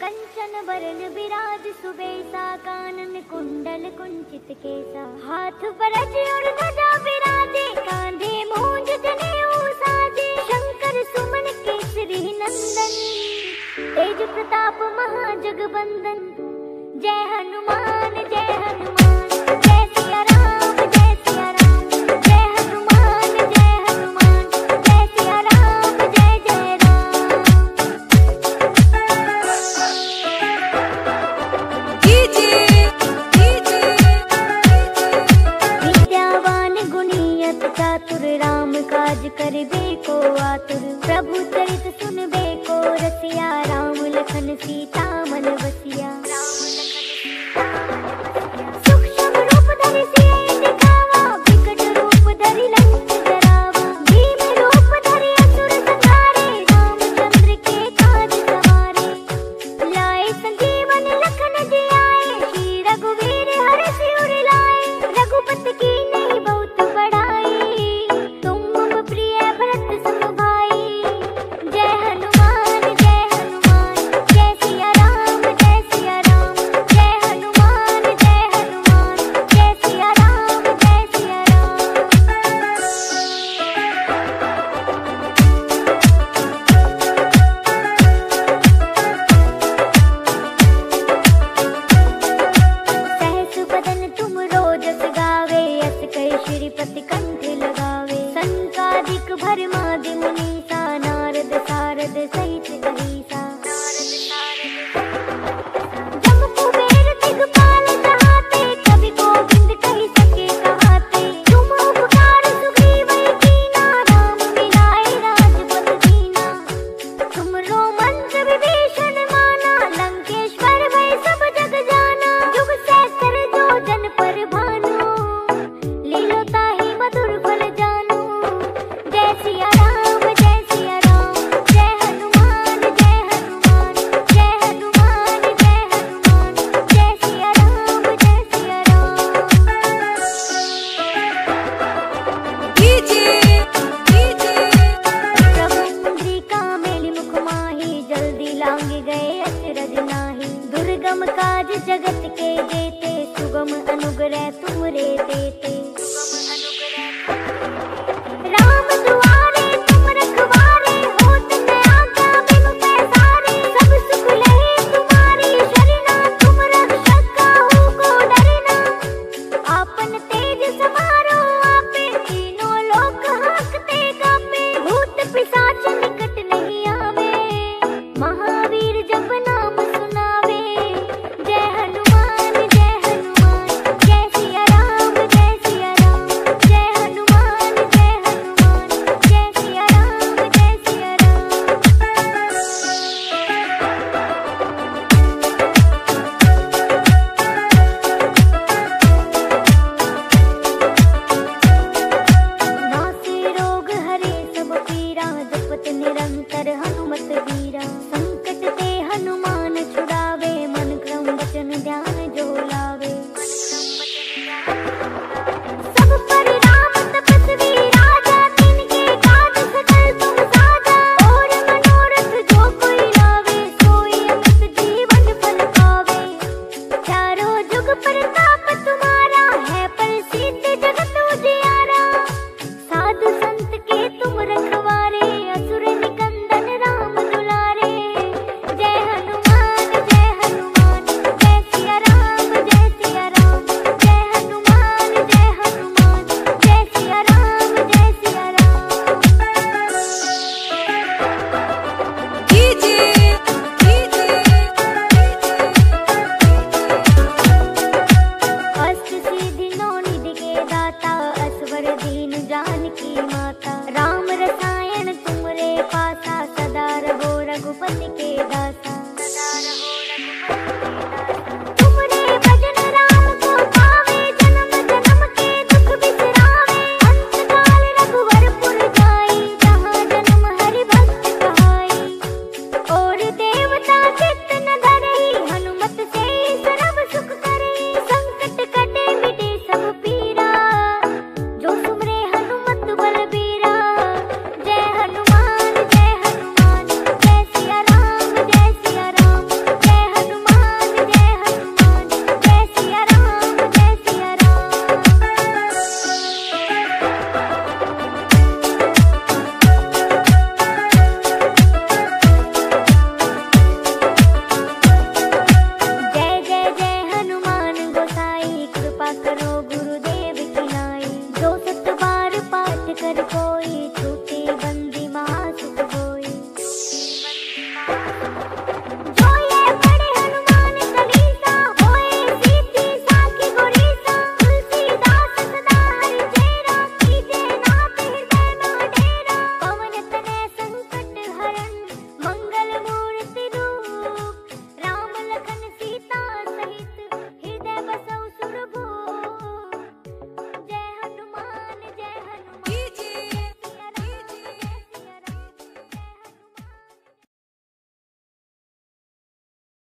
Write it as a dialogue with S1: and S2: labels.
S1: कंचन बरन विराज सुबेसा कानन कुंडल कुंचित केसा। हाथ बरज और ध्वजा विराजे कांधे मूंज जने साजे शंकर सुमन केसरी नंदन, तेज प्रताप महाजगबंदन। जय मन लखन रे तुम रे देते। माता राम रसा